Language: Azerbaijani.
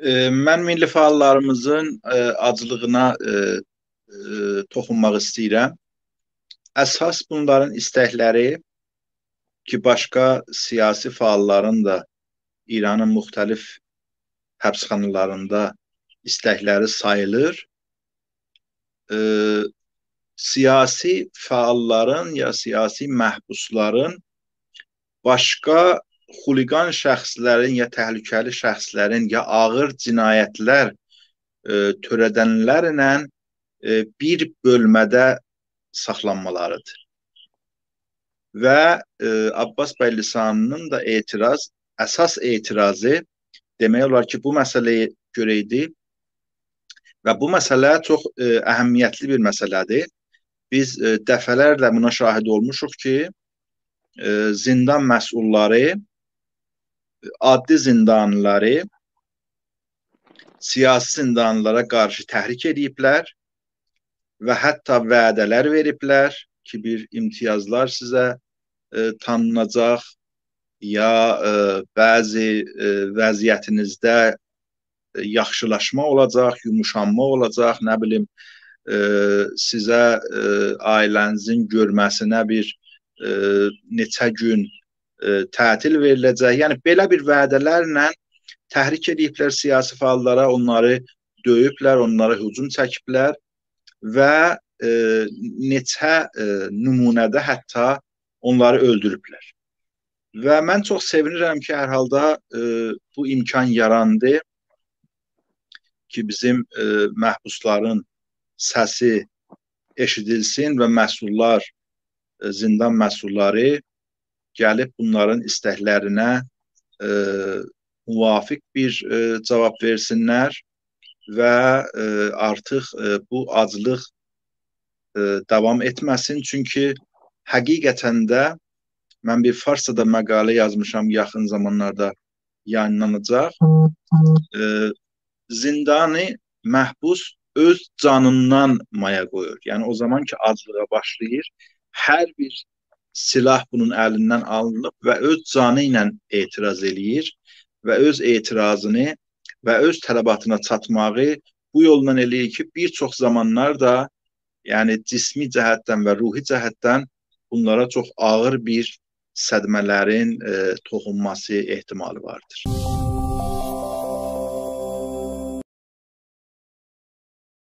e, mən milli fəallarımızın e, aclığına e, e, toxunmaq istəyirəm. Əsas bunların istəkləri ki, başqa siyasi fəalların da İranın müxtəlif həbsxanalarında istəkləri sayılır. E, siyasi fəalların ya siyasi məhbusların başqa xuliqan şəxslərin ya təhlükəli şəxslərin ya ağır cinayətlər e, törədənlərlə e, bir bölmədə saxlanmalarıdır. Və e, Abbas Bəylisanının da etiraz, əsas etirazı demək olar ki, bu məsələyə görə idi və bu məsələ çox e, əhəmiyyətli bir məsələdir. Biz e, dəfələrlə buna şahid olmuşuq ki, e, zindan məsulları addi zindanlıları siyasi zindanlılara qarşı təhrik ediblər və hətta vədələr veriblər ki, bir imtiyazlar sizə e, tanınacaq ya e, bəzi e, vəziyyətinizdə e, yaxşılaşma olacaq, yumuşanma olacaq, nə bilim e, sizə e, ailənizin görməsinə bir e, neçə gün e, tətil veriləcək. Yəni belə bir vədələrlə təhrik ediblər siyasi fəallara, onları döyüblər, onlara hücum çəkiblər və e, neçə e, nümunədə hətta onları öldürüblər. Və mən çox sevinirəm ki, hər halda e, bu imkan yarandı ki, bizim e, məhbusların səsi eşidilsin və məsullar, e, zindan məsulları gəlib bunların istəklərinə e, müvafiq bir e, cavab versinlər və e, artıq e, bu aclıq e, davam etməsin. Çünki həqiqətən də mən bir farsada məqalə yazmışam yaxın zamanlarda yayınlanacaq. E, zindani məhbus öz canından maya qoyur. Yəni o zaman ki aclığa başlayır, hər bir silah bunun əlindən alınıb və öz canı ilə etiraz eləyir və öz etirazını və öz tələbatına çatmağı bu yolla eləyir ki, bir çox zamanlar da yəni cismi cəhətdən və ruhi cəhətdən bunlara çox ağır bir sədmələrin e, toxunması ehtimalı vardır.